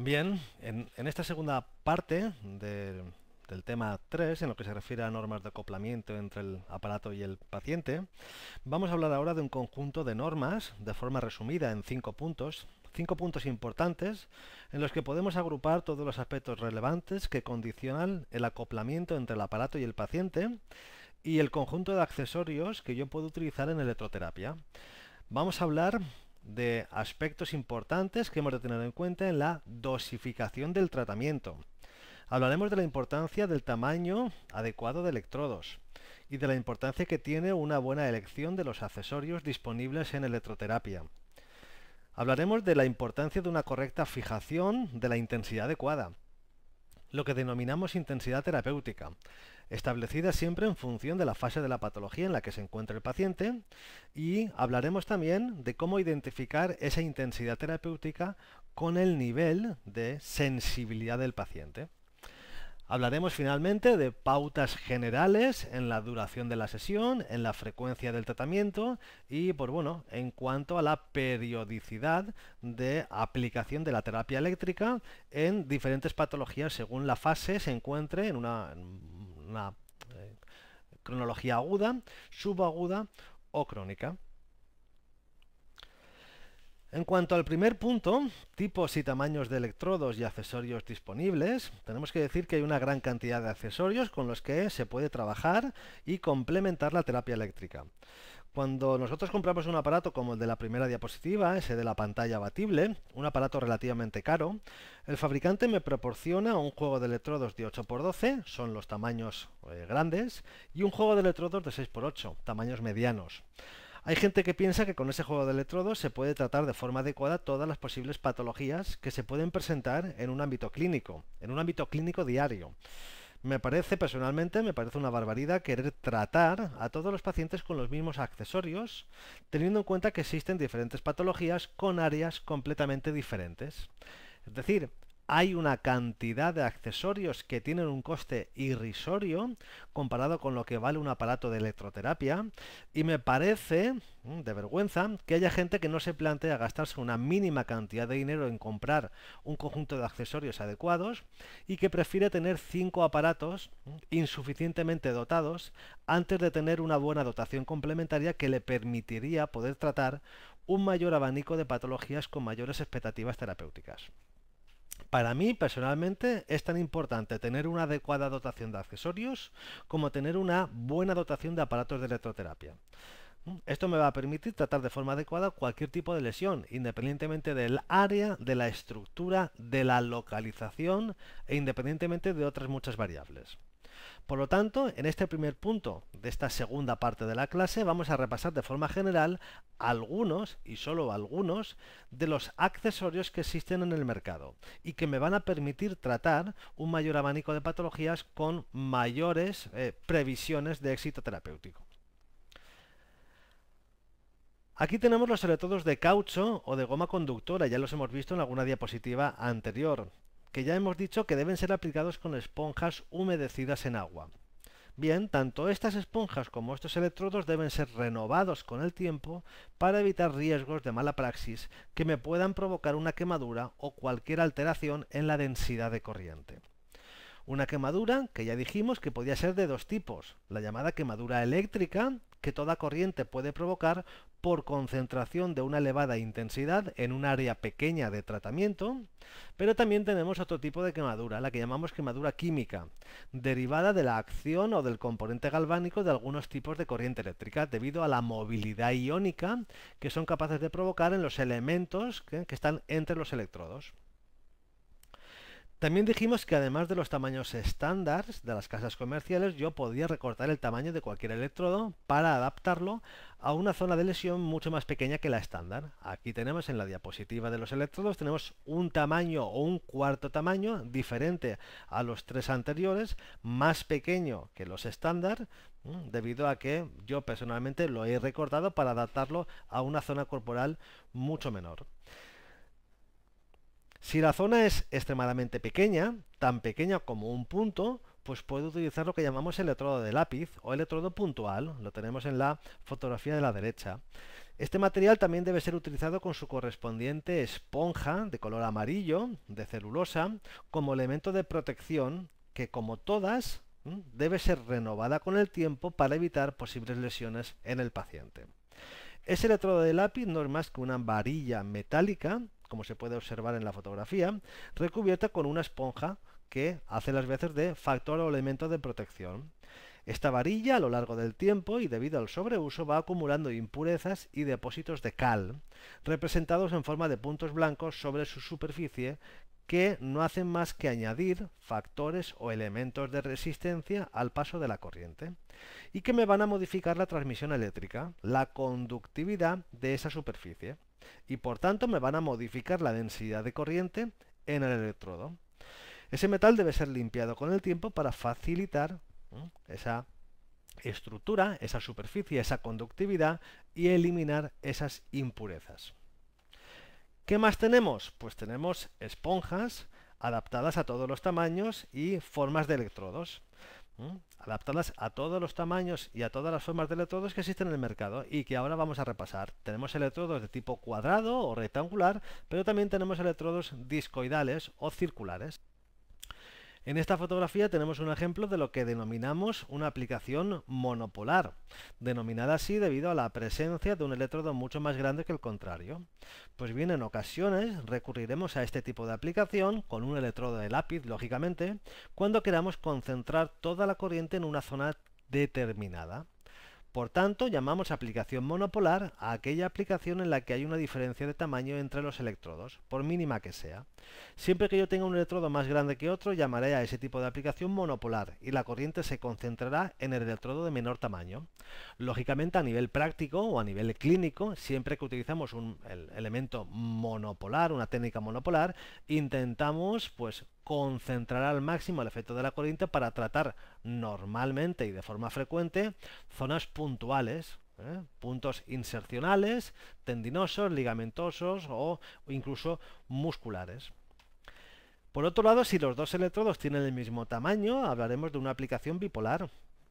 Bien, en, esta segunda parte del tema 3, en lo que se refiere a normas de acoplamiento entre el aparato y el paciente, vamos a hablar ahora de un conjunto de normas, de forma resumida en cinco puntos, cinco puntos importantes en los que podemos agrupar todos los aspectos relevantes que condicionan el acoplamiento entre el aparato y el paciente y el conjunto de accesorios que yo puedo utilizar en electroterapia. Vamos a hablar de aspectos importantes que hemos de tener en cuenta en la dosificación del tratamiento. Hablaremos de la importancia del tamaño adecuado de electrodos y de la importancia que tiene una buena elección de los accesorios disponibles en electroterapia. Hablaremos de la importancia de una correcta fijación de la intensidad adecuada, lo que denominamos intensidad terapéutica, establecida siempre en función de la fase de la patología en la que se encuentra el paciente y hablaremos también de cómo identificar esa intensidad terapéutica con el nivel de sensibilidad del paciente. Hablaremos finalmente de pautas generales en la duración de la sesión, en la frecuencia del tratamiento y, pues bueno, en cuanto a la periodicidad de aplicación de la terapia eléctrica en diferentes patologías según la fase se encuentre en una, una eh, cronología aguda, subaguda o crónica. En cuanto al primer punto, tipos y tamaños de electrodos y accesorios disponibles, tenemos que decir que hay una gran cantidad de accesorios con los que se puede trabajar y complementar la terapia eléctrica. Cuando nosotros compramos un aparato como el de la primera diapositiva, ese de la pantalla abatible, un aparato relativamente caro, el fabricante me proporciona un juego de electrodos de 8x12, son los tamaños eh, grandes, y un juego de electrodos de 6x8, tamaños medianos. Hay gente que piensa que con ese juego de electrodos se puede tratar de forma adecuada todas las posibles patologías que se pueden presentar en un ámbito clínico, en un ámbito clínico diario. Me parece, personalmente, me parece una barbaridad querer tratar a todos los pacientes con los mismos accesorios, teniendo en cuenta que existen diferentes patologías con áreas completamente diferentes. Es decir, hay una cantidad de accesorios que tienen un coste irrisorio comparado con lo que vale un aparato de electroterapia y me parece mm, de vergüenza que haya gente que no se plantea gastarse una mínima cantidad de dinero en comprar un conjunto de accesorios adecuados y que prefiere tener cinco aparatos mm, insuficientemente dotados antes de tener una buena dotación complementaria que le permitiría poder tratar un mayor abanico de patologías con mayores expectativas terapéuticas. Para mí, personalmente, es tan importante tener una adecuada dotación de accesorios como tener una buena dotación de aparatos de electroterapia. Esto me va a permitir tratar de forma adecuada cualquier tipo de lesión, independientemente del área, de la estructura, de la localización e independientemente de otras muchas variables. Por lo tanto, en este primer punto de esta segunda parte de la clase vamos a repasar de forma general algunos, y solo algunos, de los accesorios que existen en el mercado y que me van a permitir tratar un mayor abanico de patologías con mayores eh, previsiones de éxito terapéutico. Aquí tenemos los electrodos de caucho o de goma conductora, ya los hemos visto en alguna diapositiva anterior que ya hemos dicho que deben ser aplicados con esponjas humedecidas en agua. Bien, tanto estas esponjas como estos electrodos deben ser renovados con el tiempo para evitar riesgos de mala praxis que me puedan provocar una quemadura o cualquier alteración en la densidad de corriente. Una quemadura que ya dijimos que podía ser de dos tipos, la llamada quemadura eléctrica, que toda corriente puede provocar por concentración de una elevada intensidad en un área pequeña de tratamiento, pero también tenemos otro tipo de quemadura, la que llamamos quemadura química, derivada de la acción o del componente galvánico de algunos tipos de corriente eléctrica, debido a la movilidad iónica que son capaces de provocar en los elementos que, están entre los electrodos. También dijimos que además de los tamaños estándar de las casas comerciales, yo podía recortar el tamaño de cualquier electrodo para adaptarlo a una zona de lesión mucho más pequeña que la estándar. Aquí tenemos en la diapositiva de los electrodos, tenemos un tamaño o un cuarto tamaño diferente a los tres anteriores, más pequeño que los estándar, debido a que yo personalmente lo he recortado para adaptarlo a una zona corporal mucho menor. Si la zona es extremadamente pequeña, tan pequeña como un punto, pues puedo utilizar lo que llamamos electrodo de lápiz o electrodo puntual, lo tenemos en la fotografía de la derecha. Este material también debe ser utilizado con su correspondiente esponja de color amarillo, de celulosa, como elemento de protección que como todas debe ser renovada con el tiempo para evitar posibles lesiones en el paciente. Ese electrodo de lápiz no es más que una varilla metálica, como se puede observar en la fotografía, recubierta con una esponja que hace las veces de factor o elemento de protección. Esta varilla a lo largo del tiempo y debido al sobreuso va acumulando impurezas y depósitos de cal, representados en forma de puntos blancos sobre su superficie que no hacen más que añadir factores o elementos de resistencia al paso de la corriente y que me van a modificar la transmisión eléctrica, la conductividad de esa superficie y por tanto me van a modificar la densidad de corriente en el electrodo. Ese metal debe ser limpiado con el tiempo para facilitar esa estructura, esa superficie, esa conductividad y eliminar esas impurezas. ¿Qué más tenemos? Pues tenemos esponjas adaptadas a todos los tamaños y formas de electrodos. Adaptadas a todos los tamaños y a todas las formas de electrodos que existen en el mercado y que ahora vamos a repasar. Tenemos electrodos de tipo cuadrado o rectangular, pero también tenemos electrodos discoidales o circulares. En esta fotografía tenemos un ejemplo de lo que denominamos una aplicación monopolar, denominada así debido a la presencia de un electrodo mucho más grande que el contrario. Pues bien, en ocasiones recurriremos a este tipo de aplicación, con un electrodo de lápiz, lógicamente, cuando queramos concentrar toda la corriente en una zona determinada. Por tanto, llamamos aplicación monopolar a aquella aplicación en la que hay una diferencia de tamaño entre los electrodos, por mínima que sea. Siempre que yo tenga un electrodo más grande que otro, llamaré a ese tipo de aplicación monopolar y la corriente se concentrará en el electrodo de menor tamaño. Lógicamente, a nivel práctico o a nivel clínico, siempre que utilizamos un elemento monopolar, una técnica monopolar, intentamos pues concentrar al máximo el efecto de la corriente para tratar normalmente y de forma frecuente zonas puntuales, ¿eh? puntos insercionales, tendinosos, ligamentosos o incluso musculares. Por otro lado, si los dos electrodos tienen el mismo tamaño, hablaremos de una aplicación bipolar.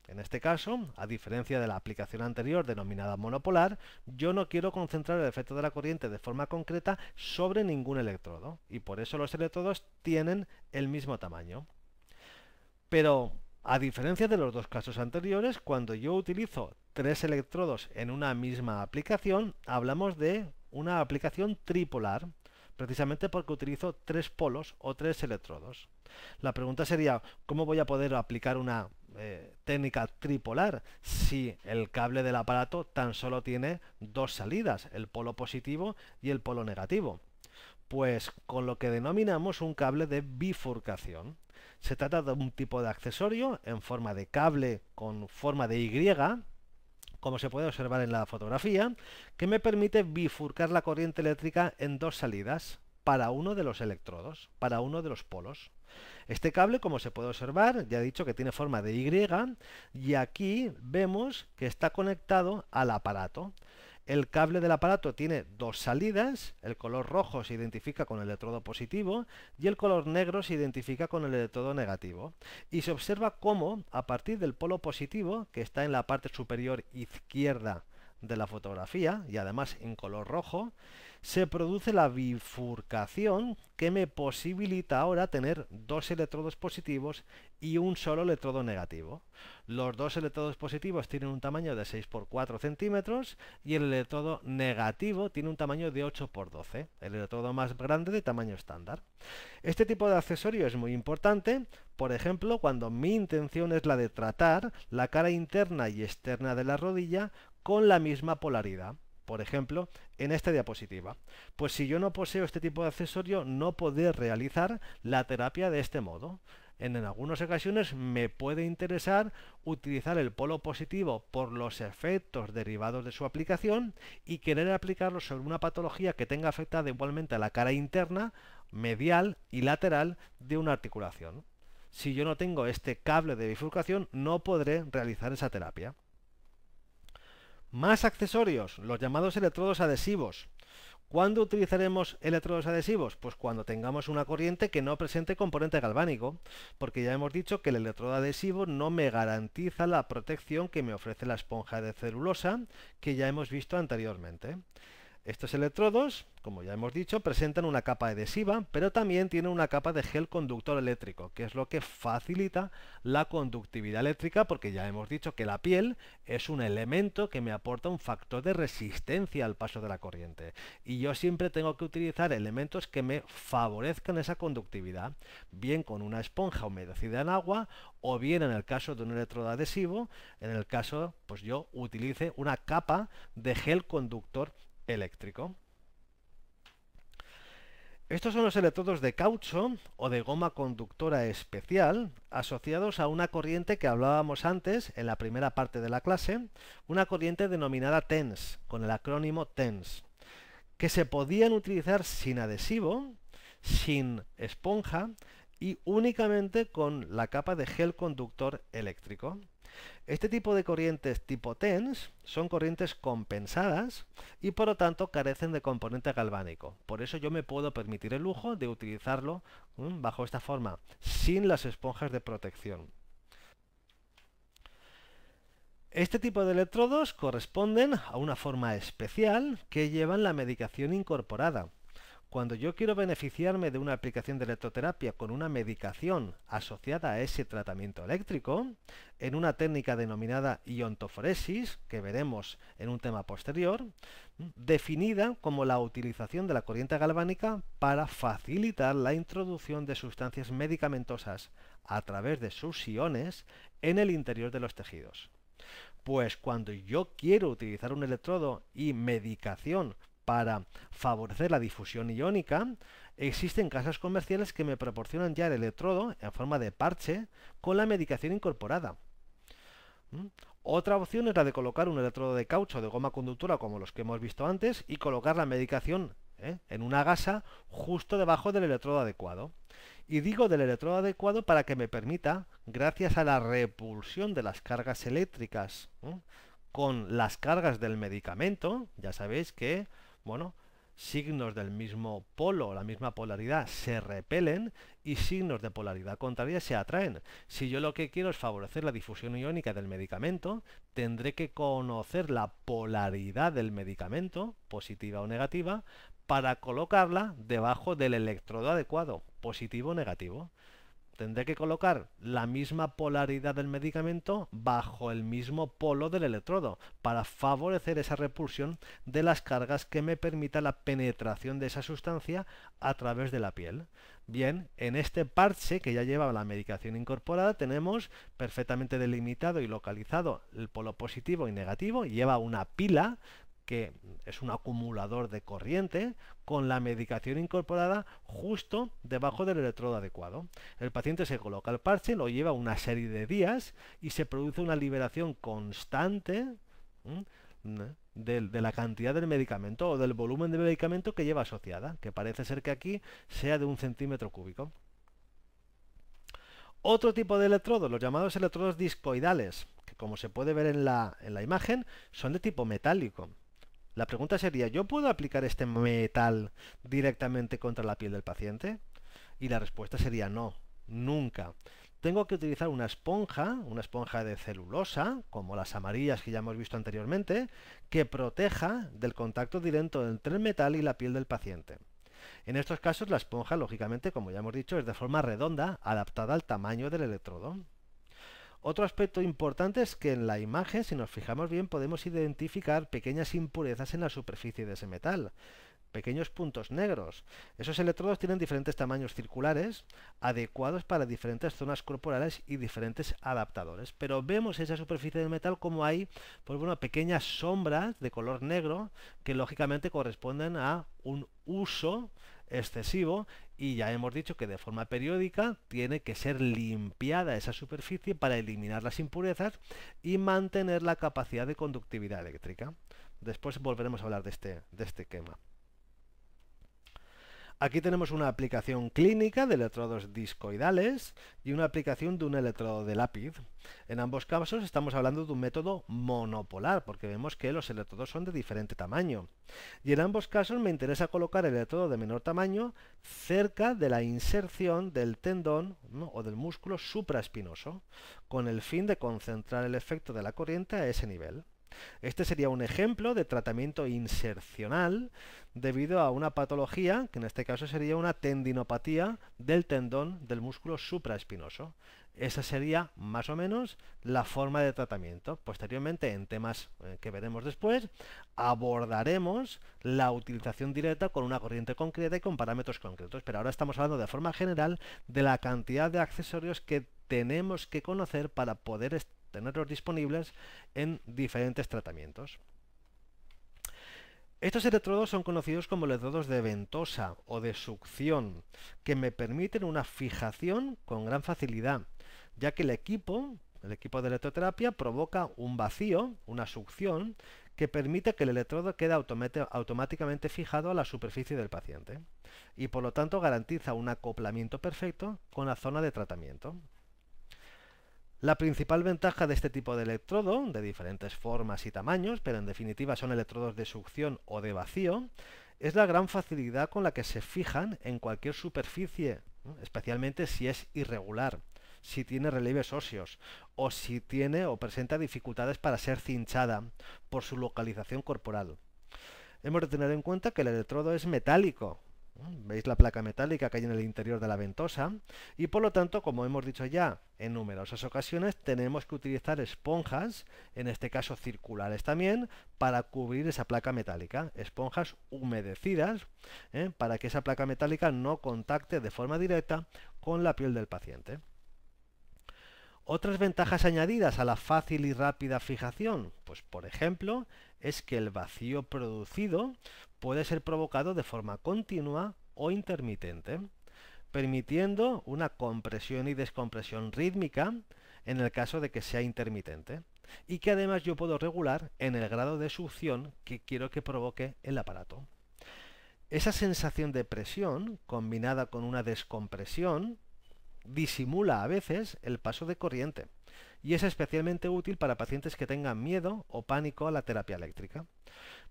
En este caso, a diferencia de la aplicación anterior denominada monopolar, yo no quiero concentrar el efecto de la corriente de forma concreta sobre ningún electrodo y por eso los electrodos tienen el mismo tamaño. Pero, a diferencia de los dos casos anteriores, cuando yo utilizo tres electrodos en una misma aplicación, hablamos de una aplicación tripolar, precisamente porque utilizo tres polos o tres electrodos. La pregunta sería, ¿cómo voy a poder aplicar una eh, técnica tripolar si el cable del aparato tan solo tiene dos salidas, el polo positivo y el polo negativo. Pues con lo que denominamos un cable de bifurcación. Se trata de un tipo de accesorio en forma de cable con forma de Y, como se puede observar en la fotografía, que me permite bifurcar la corriente eléctrica en dos salidas para uno de los electrodos, para uno de los polos. Este cable, como se puede observar, ya he dicho que tiene forma de Y y aquí vemos que está conectado al aparato. El cable del aparato tiene dos salidas, el color rojo se identifica con el electrodo positivo y el color negro se identifica con el electrodo negativo. Y se observa cómo, a partir del polo positivo, que está en la parte superior izquierda de la fotografía y además en color rojo, se produce la bifurcación que me posibilita ahora tener dos electrodos positivos y un solo electrodo negativo. Los dos electrodos positivos tienen un tamaño de 6 por 4 centímetros y el electrodo negativo tiene un tamaño de 8 por 12, el electrodo más grande de tamaño estándar. Este tipo de accesorio es muy importante, por ejemplo, cuando mi intención es la de tratar la cara interna y externa de la rodilla con la misma polaridad. Por ejemplo, en esta diapositiva. Pues si yo no poseo este tipo de accesorio, no podré realizar la terapia de este modo. En, algunas ocasiones me puede interesar utilizar el polo positivo por los efectos derivados de su aplicación y querer aplicarlo sobre una patología que tenga afectada igualmente a la cara interna, medial y lateral de una articulación. Si yo no tengo este cable de bifurcación, no podré realizar esa terapia. Más accesorios, los llamados electrodos adhesivos. ¿Cuándo utilizaremos electrodos adhesivos? Pues cuando tengamos una corriente que no presente componente galvánico, porque ya hemos dicho que el electrodo adhesivo no me garantiza la protección que me ofrece la esponja de celulosa que ya hemos visto anteriormente. Estos electrodos, como ya hemos dicho, presentan una capa adhesiva, pero también tienen una capa de gel conductor eléctrico, que es lo que facilita la conductividad eléctrica, porque ya hemos dicho que la piel es un elemento que me aporta un factor de resistencia al paso de la corriente. Y yo siempre tengo que utilizar elementos que me favorezcan esa conductividad, bien con una esponja humedecida en agua, o bien en el caso de un electrodo adhesivo, en el caso, pues yo utilice una capa de gel conductor. Estos son los electrodos de caucho o de goma conductora especial asociados a una corriente que hablábamos antes en la primera parte de la clase, una corriente denominada TENS, con el acrónimo TENS, que se podían utilizar sin adhesivo, sin esponja y únicamente con la capa de gel conductor eléctrico. Este tipo de corrientes tipo TENS son corrientes compensadas y por lo tanto carecen de componente galvánico. Por eso yo me puedo permitir el lujo de utilizarlo bajo esta forma, sin las esponjas de protección. Este tipo de electrodos corresponden a una forma especial que llevan la medicación incorporada. Cuando yo quiero beneficiarme de una aplicación de electroterapia con una medicación asociada a ese tratamiento eléctrico, en una técnica denominada iontoforesis, que veremos en un tema posterior, definida como la utilización de la corriente galvánica para facilitar la introducción de sustancias medicamentosas a través de sus iones en el interior de los tejidos. Pues cuando yo quiero utilizar un electrodo y medicación para favorecer la difusión iónica, existen casas comerciales que me proporcionan ya el electrodo en forma de parche con la medicación incorporada. ¿Mm? Otra opción es la de colocar un electrodo de caucho de goma conductora como los que hemos visto antes y colocar la medicación ¿eh? en una gasa justo debajo del electrodo adecuado. Y digo del electrodo adecuado para que me permita, gracias a la repulsión de las cargas eléctricas ¿eh? con las cargas del medicamento, ya sabéis que bueno, signos del mismo polo, la misma polaridad, se repelen y signos de polaridad contraria se atraen. Si yo lo que quiero es favorecer la difusión iónica del medicamento, tendré que conocer la polaridad del medicamento, positiva o negativa, para colocarla debajo del electrodo adecuado, positivo o negativo tendré que colocar la misma polaridad del medicamento bajo el mismo polo del electrodo para favorecer esa repulsión de las cargas que me permita la penetración de esa sustancia a través de la piel. Bien, en este parche que ya lleva la medicación incorporada tenemos perfectamente delimitado y localizado el polo positivo y negativo, lleva una pila que es un acumulador de corriente con la medicación incorporada justo debajo del electrodo adecuado. El paciente se coloca el parche, lo lleva una serie de días y se produce una liberación constante de, la cantidad del medicamento o del volumen de medicamento que lleva asociada, que parece ser que aquí sea de un centímetro cúbico. Otro tipo de electrodos, los llamados electrodos discoidales, que como se puede ver en la imagen, son de tipo metálico. La pregunta sería, ¿yo puedo aplicar este metal directamente contra la piel del paciente? Y la respuesta sería no, nunca. Tengo que utilizar una esponja, una esponja de celulosa, como las amarillas que ya hemos visto anteriormente, que proteja del contacto directo entre el metal y la piel del paciente. En estos casos la esponja, lógicamente, como ya hemos dicho, es de forma redonda, adaptada al tamaño del electrodo. Otro aspecto importante es que en la imagen, si nos fijamos bien, podemos identificar pequeñas impurezas en la superficie de ese metal, pequeños puntos negros. Esos electrodos tienen diferentes tamaños circulares, adecuados para diferentes zonas corporales y diferentes adaptadores. Pero vemos esa superficie del metal como hay pues bueno, pequeñas sombras de color negro que lógicamente corresponden a un uso excesivo y ya hemos dicho que de forma periódica tiene que ser limpiada esa superficie para eliminar las impurezas y mantener la capacidad de conductividad eléctrica. Después volveremos a hablar de este, de este quema. Aquí tenemos una aplicación clínica de electrodos discoidales y una aplicación de un electrodo de lápiz. En ambos casos estamos hablando de un método monopolar, porque vemos que los electrodos son de diferente tamaño. Y en ambos casos me interesa colocar el electrodo de menor tamaño cerca de la inserción del tendón o del músculo supraespinoso, con el fin de concentrar el efecto de la corriente a ese nivel. Este sería un ejemplo de tratamiento insercional debido a una patología, que en este caso sería una tendinopatía del tendón del músculo supraespinoso. Esa sería más o menos la forma de tratamiento. Posteriormente, en temas eh, que veremos después, abordaremos la utilización directa con una corriente concreta y con parámetros concretos. Pero ahora estamos hablando de forma general de la cantidad de accesorios que tenemos que conocer para poder tenerlos disponibles en diferentes tratamientos. Estos electrodos son conocidos como electrodos de ventosa o de succión, que me permiten una fijación con gran facilidad, ya que el equipo, el equipo de electroterapia, provoca un vacío, una succión, que permite que el electrodo quede automáticamente fijado a la superficie del paciente y por lo tanto garantiza un acoplamiento perfecto con la zona de tratamiento. La principal ventaja de este tipo de electrodo, de diferentes formas y tamaños, pero en definitiva son electrodos de succión o de vacío, es la gran facilidad con la que se fijan en cualquier superficie, especialmente si es irregular, si tiene relieves óseos o si tiene o presenta dificultades para ser cinchada por su localización corporal. Hemos de tener en cuenta que el electrodo es metálico, Veis la placa metálica que hay en el interior de la ventosa y por lo tanto, como hemos dicho ya en numerosas ocasiones, tenemos que utilizar esponjas, en este caso circulares también, para cubrir esa placa metálica. Esponjas humedecidas ¿eh? para que esa placa metálica no contacte de forma directa con la piel del paciente. Otras ventajas añadidas a la fácil y rápida fijación, pues por ejemplo, es que el vacío producido puede ser provocado de forma continua o intermitente, permitiendo una compresión y descompresión rítmica en el caso de que sea intermitente, y que además yo puedo regular en el grado de succión que quiero que provoque el aparato. Esa sensación de presión, combinada con una descompresión, disimula a veces el paso de corriente y es especialmente útil para pacientes que tengan miedo o pánico a la terapia eléctrica.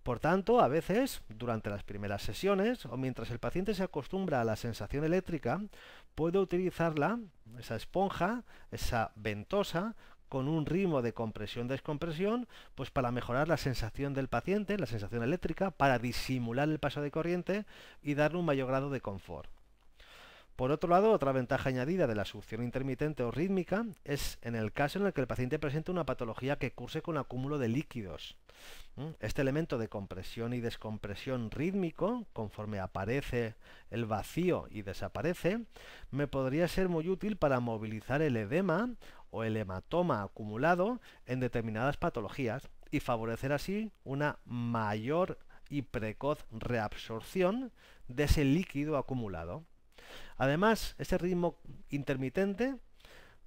Por tanto, a veces, durante las primeras sesiones o mientras el paciente se acostumbra a la sensación eléctrica, puede utilizarla, esa esponja, esa ventosa, con un ritmo de compresión-descompresión, pues para mejorar la sensación del paciente, la sensación eléctrica, para disimular el paso de corriente y darle un mayor grado de confort. Por otro lado, otra ventaja añadida de la succión intermitente o rítmica es en el caso en el que el paciente presente una patología que curse con acúmulo de líquidos. Este elemento de compresión y descompresión rítmico, conforme aparece el vacío y desaparece, me podría ser muy útil para movilizar el edema o el hematoma acumulado en determinadas patologías y favorecer así una mayor y precoz reabsorción de ese líquido acumulado. Además, ese ritmo intermitente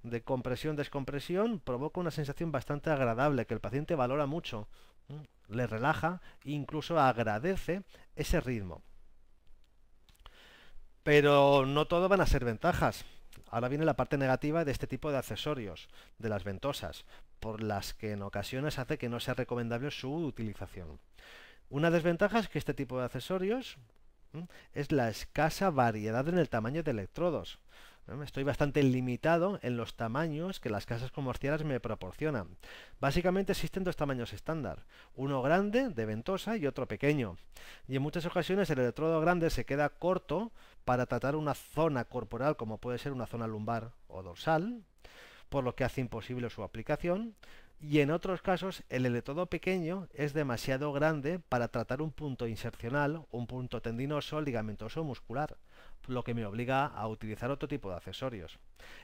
de compresión-descompresión provoca una sensación bastante agradable que el paciente valora mucho, le relaja e incluso agradece ese ritmo. Pero no todo van a ser ventajas. Ahora viene la parte negativa de este tipo de accesorios, de las ventosas, por las que en ocasiones hace que no sea recomendable su utilización. Una desventaja es que este tipo de accesorios es la escasa variedad en el tamaño de electrodos. Estoy bastante limitado en los tamaños que las casas comerciales me proporcionan. Básicamente existen dos tamaños estándar, uno grande de ventosa y otro pequeño. Y en muchas ocasiones el electrodo grande se queda corto para tratar una zona corporal como puede ser una zona lumbar o dorsal, por lo que hace imposible su aplicación, y en otros casos el electrodo pequeño es demasiado grande para tratar un punto insercional, un punto tendinoso, ligamentoso o muscular, lo que me obliga a utilizar otro tipo de accesorios.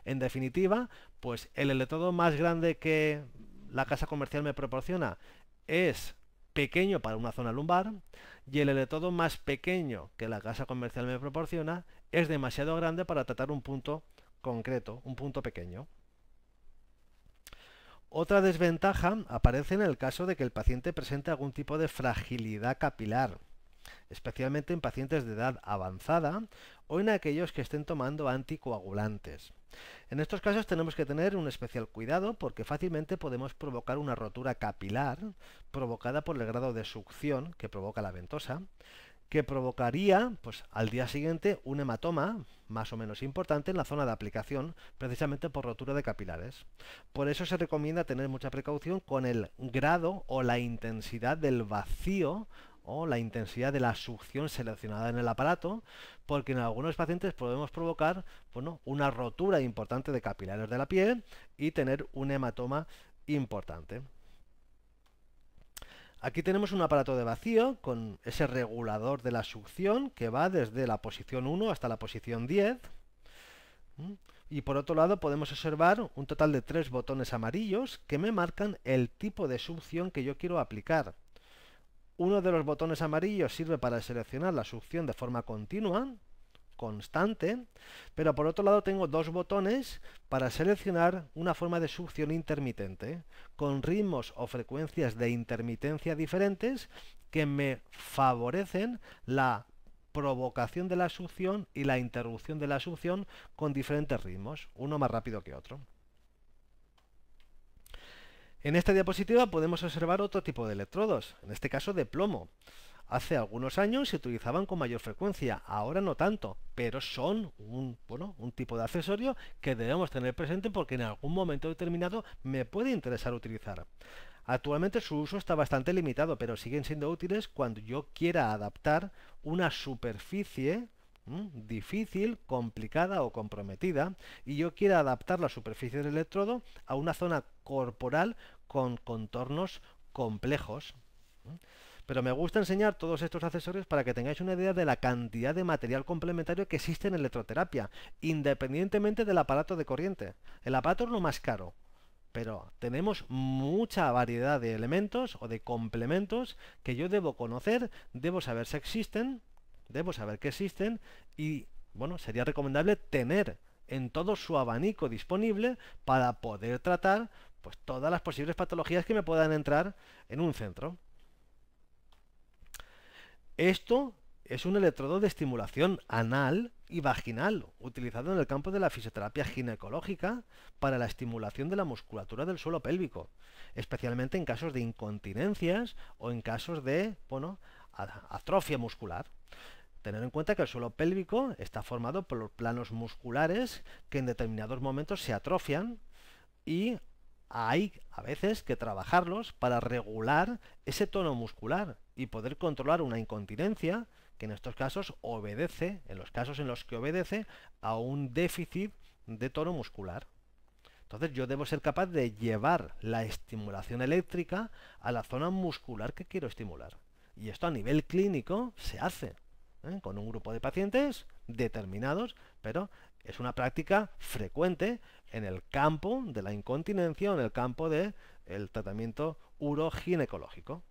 En definitiva, pues el electrodo más grande que la casa comercial me proporciona es pequeño para una zona lumbar y el electrodo más pequeño que la casa comercial me proporciona es demasiado grande para tratar un punto concreto, un punto pequeño. Otra desventaja aparece en el caso de que el paciente presente algún tipo de fragilidad capilar. especialmente en pacientes de edad avanzada o en aquellos que estén tomando anticoagulantes. En estos casos tenemos que tener un especial cuidado porque fácilmente podemos provocar una rotura capilar provocada por el grado de succión que provoca la ventosa, que provocaría pues, al día siguiente un hematoma más o menos importante en la zona de aplicación, precisamente por rotura de capilares. Por eso se recomienda tener mucha precaución con el grado o la intensidad del vacío o la intensidad de la succión seleccionada en el aparato, porque en algunos pacientes podemos provocar bueno, una rotura importante de capilares de la piel y tener un hematoma importante. Aquí tenemos un aparato de vacío con ese regulador de la succión que va desde la posición 1 hasta la posición 10. Y por otro lado podemos observar un total de tres botones amarillos que me marcan el tipo de succión que yo quiero aplicar. Uno de los botones amarillos sirve para seleccionar la succión de forma continua, constante, pero por otro lado tengo dos botones para seleccionar una forma de succión intermitente, con ritmos o frecuencias de intermitencia diferentes que me favorecen la provocación de la succión y la interrupción de la succión con diferentes ritmos, uno más rápido que otro. En esta diapositiva podemos observar otro tipo de electrodos, en este caso de plomo. Hace algunos años se utilizaban con mayor frecuencia, ahora no tanto, pero son un, bueno, un tipo de accesorio que debemos tener presente porque en algún momento determinado me puede interesar utilizar. Actualmente su uso está bastante limitado, pero siguen siendo útiles cuando yo quiera adaptar una superficie difícil, complicada o comprometida y yo quiera adaptar la superficie del electrodo a una zona corporal con contornos complejos. Pero me gusta enseñar todos estos accesorios para que tengáis una idea de la cantidad de material complementario que existe en electroterapia, independientemente del aparato de corriente. El aparato es lo más caro, pero tenemos mucha variedad de elementos o de complementos que yo debo conocer, debo saber si existen, debo saber que existen y, bueno, sería recomendable tener en todo su abanico disponible para poder tratar pues todas las posibles patologías que me puedan entrar en un centro. Esto es un electrodo de estimulación anal y vaginal, utilizado en el campo de la fisioterapia ginecológica para la estimulación de la musculatura del suelo pélvico, especialmente en casos de incontinencias o en casos de bueno, atrofia muscular. Tener en cuenta que el suelo pélvico está formado por planos musculares que en determinados momentos se atrofian y hay a veces que trabajarlos para regular ese tono muscular y poder controlar una incontinencia que en estos casos obedece, en los casos en los que obedece, a un déficit de tono muscular. Entonces yo debo ser capaz de llevar la estimulación eléctrica a la zona muscular que quiero estimular. Y esto a nivel clínico se hace ¿eh? con un grupo de pacientes determinados, pero es una práctica frecuente en el campo de la incontinencia o en el campo del tratamiento uroginecológico.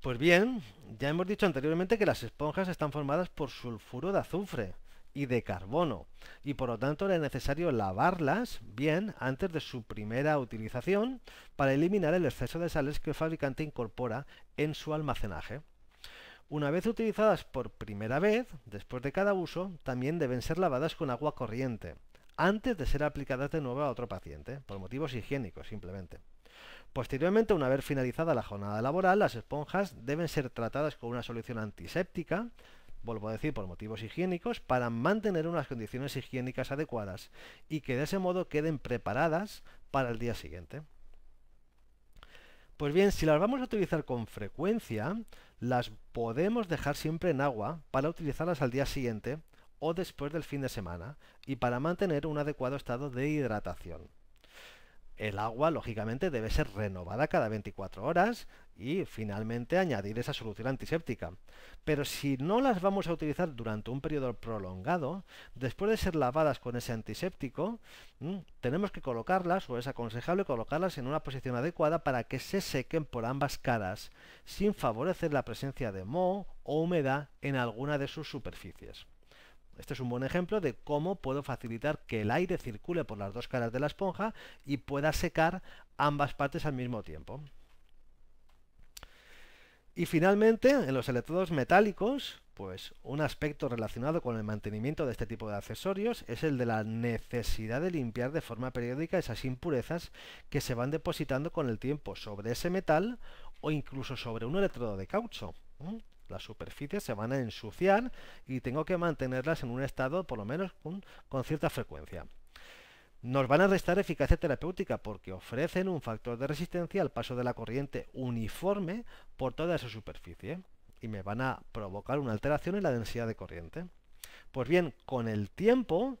Pues bien, ya hemos dicho anteriormente que las esponjas están formadas por sulfuro de azufre y de carbono y por lo tanto era necesario lavarlas bien antes de su primera utilización para eliminar el exceso de sales que el fabricante incorpora en su almacenaje. Una vez utilizadas por primera vez, después de cada uso, también deben ser lavadas con agua corriente, antes de ser aplicadas de nuevo a otro paciente, por motivos higiénicos simplemente. Posteriormente, una vez finalizada la jornada laboral, las esponjas deben ser tratadas con una solución antiséptica, vuelvo a decir por motivos higiénicos, para mantener unas condiciones higiénicas adecuadas y que de ese modo queden preparadas para el día siguiente. Pues bien, si las vamos a utilizar con frecuencia, las podemos dejar siempre en agua para utilizarlas al día siguiente o después del fin de semana y para mantener un adecuado estado de hidratación. El agua, lógicamente, debe ser renovada cada 24 horas y finalmente añadir esa solución antiséptica. Pero si no las vamos a utilizar durante un periodo prolongado, después de ser lavadas con ese antiséptico, tenemos que colocarlas, o es aconsejable colocarlas en una posición adecuada para que se sequen por ambas caras, sin favorecer la presencia de moho o humedad en alguna de sus superficies. Este es un buen ejemplo de cómo puedo facilitar que el aire circule por las dos caras de la esponja y pueda secar ambas partes al mismo tiempo. Y finalmente, en los electrodos metálicos, pues un aspecto relacionado con el mantenimiento de este tipo de accesorios es el de la necesidad de limpiar de forma periódica esas impurezas que se van depositando con el tiempo sobre ese metal o incluso sobre un electrodo de caucho. Las superficies se van a ensuciar y tengo que mantenerlas en un estado por lo menos con cierta frecuencia. Nos van a restar eficacia terapéutica porque ofrecen un factor de resistencia al paso de la corriente uniforme por toda esa superficie y me van a provocar una alteración en la densidad de corriente. Pues bien, con el tiempo,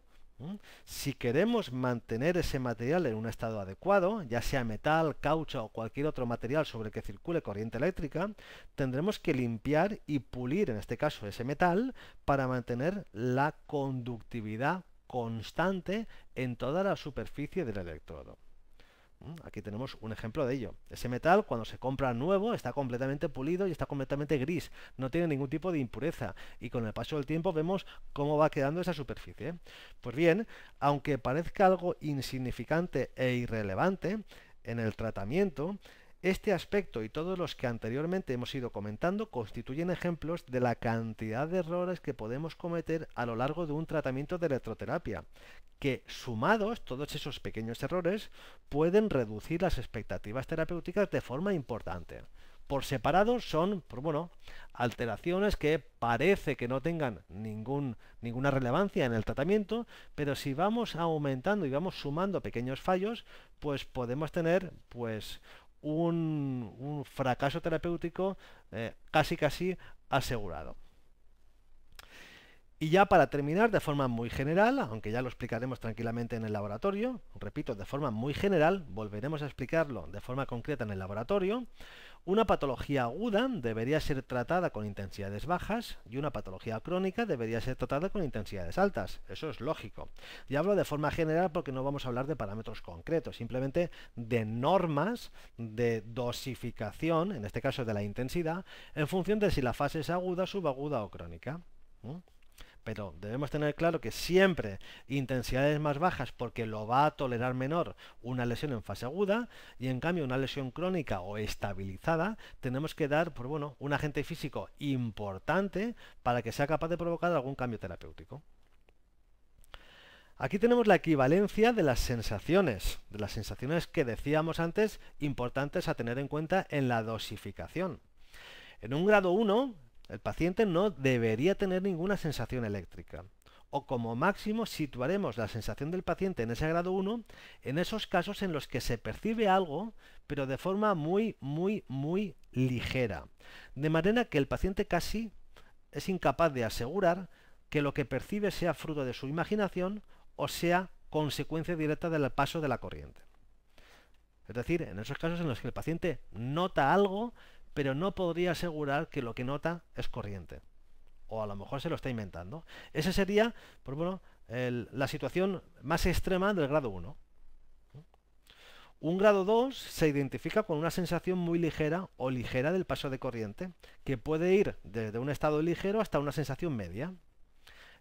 si queremos mantener ese material en un estado adecuado, ya sea metal, caucho o cualquier otro material sobre el que circule corriente eléctrica, tendremos que limpiar y pulir, en este caso, ese metal para mantener la conductividad constante en toda la superficie del electrodo. ¿Mm? Aquí tenemos un ejemplo de ello. Ese metal, cuando se compra nuevo, está completamente pulido y está completamente gris. No tiene ningún tipo de impureza. Y con el paso del tiempo vemos cómo va quedando esa superficie. Pues bien, aunque parezca algo insignificante e irrelevante en el tratamiento, este aspecto y todos los que anteriormente hemos ido comentando constituyen ejemplos de la cantidad de errores que podemos cometer a lo largo de un tratamiento de electroterapia, que sumados todos esos pequeños errores pueden reducir las expectativas terapéuticas de forma importante. Por separado son, pues bueno, alteraciones que parece que no tengan ningún, ninguna relevancia en el tratamiento, pero si vamos aumentando y vamos sumando pequeños fallos, pues podemos tener pues un, fracaso terapéutico eh, casi casi asegurado. Y ya para terminar, de forma muy general, aunque ya lo explicaremos tranquilamente en el laboratorio, repito, de forma muy general, volveremos a explicarlo de forma concreta en el laboratorio, una patología aguda debería ser tratada con intensidades bajas y una patología crónica debería ser tratada con intensidades altas. Eso es lógico. Y hablo de forma general porque no vamos a hablar de parámetros concretos, simplemente de normas de dosificación, en este caso de la intensidad, en función de si la fase es aguda, subaguda o crónica. Pero debemos tener claro que siempre intensidades más bajas porque lo va a tolerar menor una lesión en fase aguda y en cambio una lesión crónica o estabilizada tenemos que dar por bueno, un agente físico importante para que sea capaz de provocar algún cambio terapéutico. Aquí tenemos la equivalencia de las sensaciones, de las sensaciones que decíamos antes importantes a tener en cuenta en la dosificación. En un grado 1 el paciente no debería tener ninguna sensación eléctrica. O como máximo situaremos la sensación del paciente en ese grado 1 en esos casos en los que se percibe algo, pero de forma muy, muy, muy ligera. De manera que el paciente casi es incapaz de asegurar que lo que percibe sea fruto de su imaginación o sea consecuencia directa del paso de la corriente. Es decir, en esos casos en los que el paciente nota algo, pero no podría asegurar que lo que nota es corriente. O a lo mejor se lo está inventando. Esa sería, por pues bueno, la situación más extrema del grado 1. Un grado 2 se identifica con una sensación muy ligera o ligera del paso de corriente, que puede ir desde un estado ligero hasta una sensación media.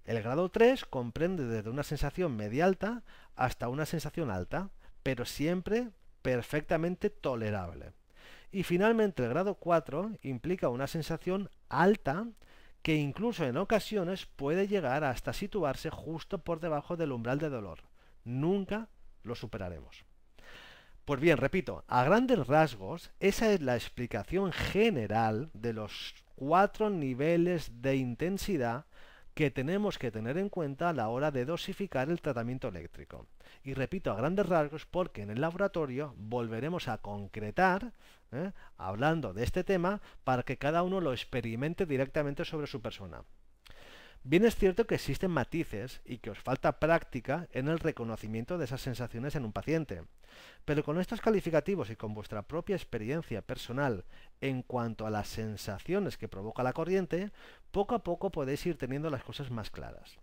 El grado 3 comprende desde una sensación media alta hasta una sensación alta, pero siempre perfectamente tolerable. Y finalmente el grado 4 implica una sensación alta que incluso en ocasiones puede llegar hasta situarse justo por debajo del umbral de dolor. Nunca lo superaremos. Pues bien, repito, a grandes rasgos, esa es la explicación general de los cuatro niveles de intensidad que tenemos que tener en cuenta a la hora de dosificar el tratamiento eléctrico. Y repito a grandes rasgos porque en el laboratorio volveremos a concretar ¿eh? hablando de este tema para que cada uno lo experimente directamente sobre su persona. Bien es cierto que existen matices y que os falta práctica en el reconocimiento de esas sensaciones en un paciente, pero con estos calificativos y con vuestra propia experiencia personal en cuanto a las sensaciones que provoca la corriente, poco a poco podéis ir teniendo las cosas más claras.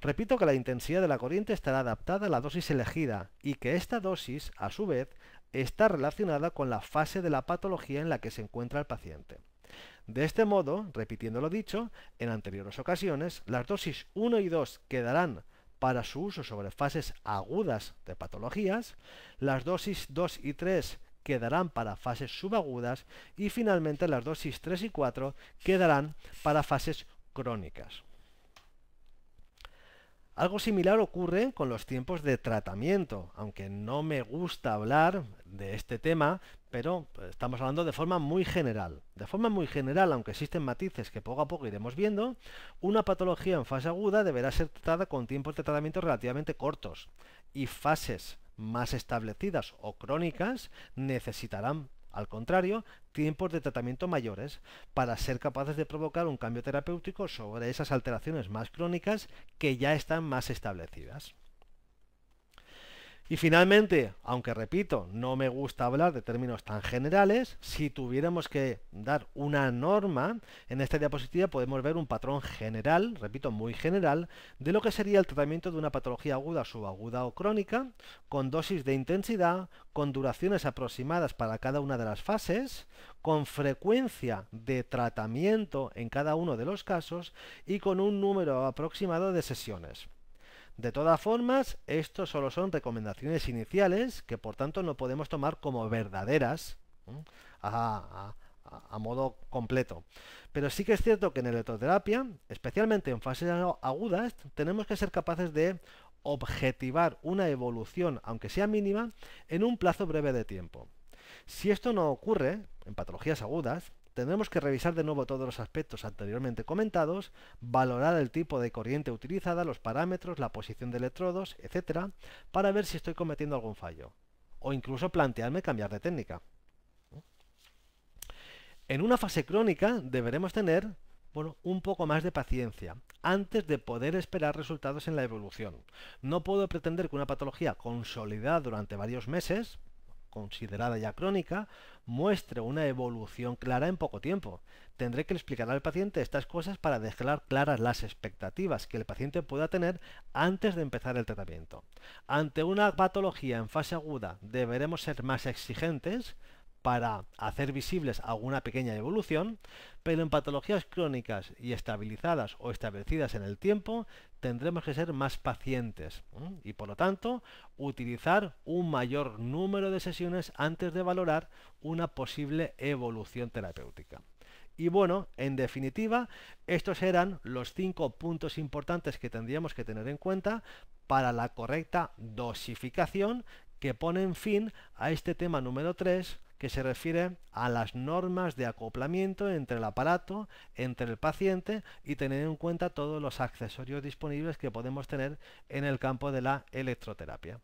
Repito que la intensidad de la corriente estará adaptada a la dosis elegida y que esta dosis, a su vez, está relacionada con la fase de la patología en la que se encuentra el paciente. De este modo, repitiendo lo dicho, en anteriores ocasiones, las dosis 1 y 2 quedarán para su uso sobre fases agudas de patologías, las dosis 2 y 3 quedarán para fases subagudas y finalmente las dosis 3 y 4 quedarán para fases crónicas. Algo similar ocurre con los tiempos de tratamiento, aunque no me gusta hablar de este tema, pero estamos hablando de forma muy general. De forma muy general, aunque existen matices que poco a poco iremos viendo, una patología en fase aguda deberá ser tratada con tiempos de tratamiento relativamente cortos y fases más establecidas o crónicas necesitarán al contrario, tiempos de tratamiento mayores para ser capaces de provocar un cambio terapéutico sobre esas alteraciones más crónicas que ya están más establecidas. Y finalmente, aunque repito, no me gusta hablar de términos tan generales, si tuviéramos que dar una norma, en esta diapositiva podemos ver un patrón general, repito, muy general, de lo que sería el tratamiento de una patología aguda, subaguda o crónica, con dosis de intensidad, con duraciones aproximadas para cada una de las fases, con frecuencia de tratamiento en cada uno de los casos y con un número aproximado de sesiones. De todas formas, estos solo son recomendaciones iniciales que por tanto no podemos tomar como verdaderas a, modo completo. Pero sí que es cierto que en electroterapia, especialmente en fases agudas, tenemos que ser capaces de objetivar una evolución, aunque sea mínima, en un plazo breve de tiempo. Si esto no ocurre en patologías agudas, tendremos que revisar de nuevo todos los aspectos anteriormente comentados, valorar el tipo de corriente utilizada, los parámetros, la posición de electrodos, etc., para ver si estoy cometiendo algún fallo. O incluso plantearme cambiar de técnica. En una fase crónica deberemos tener bueno, un poco más de paciencia antes de poder esperar resultados en la evolución. No puedo pretender que una patología consolidada durante varios meses, considerada ya crónica, muestre una evolución clara en poco tiempo. Tendré que explicar al paciente estas cosas para dejar claras las expectativas que el paciente pueda tener antes de empezar el tratamiento. Ante una patología en fase aguda deberemos ser más exigentes para hacer visibles alguna pequeña evolución, pero en patologías crónicas y estabilizadas o establecidas en el tiempo tendremos que ser más pacientes y por lo tanto utilizar un mayor número de sesiones antes de valorar una posible evolución terapéutica. Y bueno, en definitiva, estos eran los cinco puntos importantes que tendríamos que tener en cuenta para la correcta dosificación que ponen fin a este tema número 3 que se refiere a las normas de acoplamiento entre el aparato, entre el paciente y tener en cuenta todos los accesorios disponibles que podemos tener en el campo de la electroterapia.